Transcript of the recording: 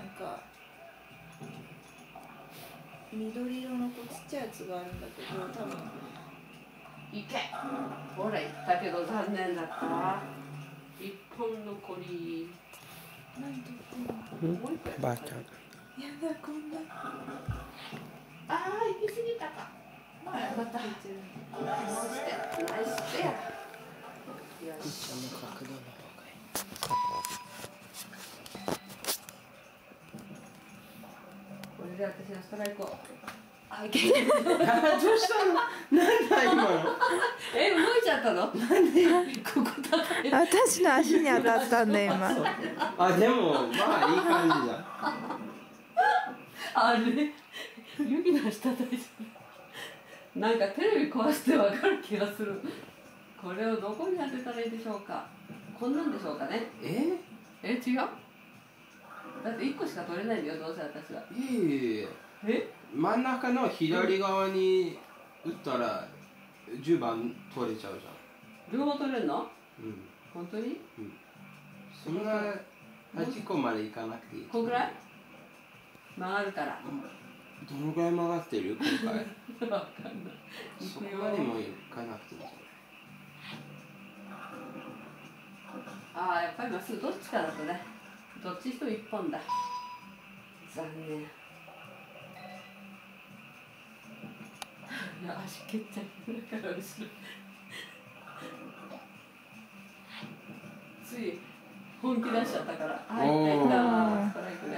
なんか緑色のこうちっちゃいやつがあるんだけど多分。いけほら言ったけど残念だった。一本残り。何とってんのばあちゃん。やだこんな。ああ行き過ぎたか。まあよかった。ナイスペアナイスペアよしその角度の方がいいこれで私のストライクを。あいけどうしたの？なんだ今の？え動いちゃったの？なんで？ここ叩い。て私の足に当たったんだ今。あでもまあいい感じだ。あれ？ユキの下大丈夫？なんかテレビ壊してわかる気がする。これをどこに当てたらいいでしょうか？こんなんでしょうかね。え？え違う？だって1個しか取れないんだよどうせ私は。いえいえいえ。え？真ん中の左側に打ったら10番取れちゃうじ両方取れるの？ゃんうん。本当に？そんな8個までいかなくていいこんぐらい？曲がるから。どのぐらい曲がってる？今回。わかんない。そこまでもいかなくていいじああやっぱりまっすぐどっちかだとねどっちと一本だ？残念。足蹴っちゃうだから後ろ。つい本気出しちゃったから。はいた。ストライクね